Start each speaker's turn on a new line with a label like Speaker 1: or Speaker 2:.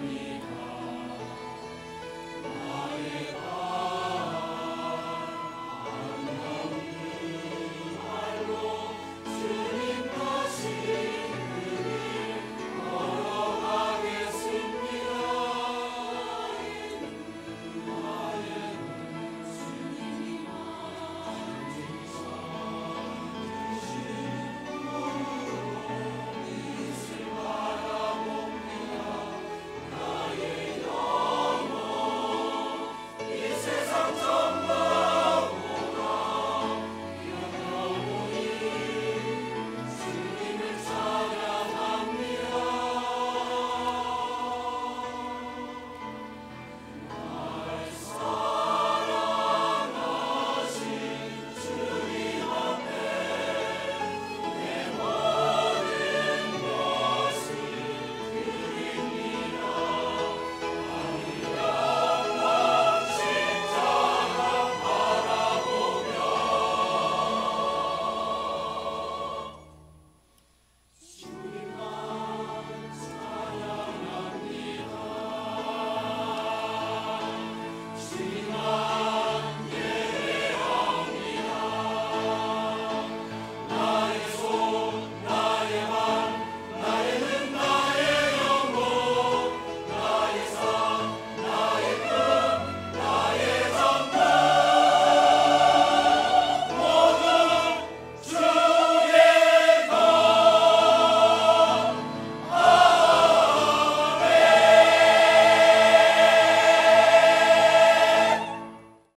Speaker 1: me.